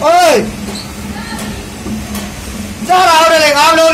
ơi ra vào để lại ngao luôn.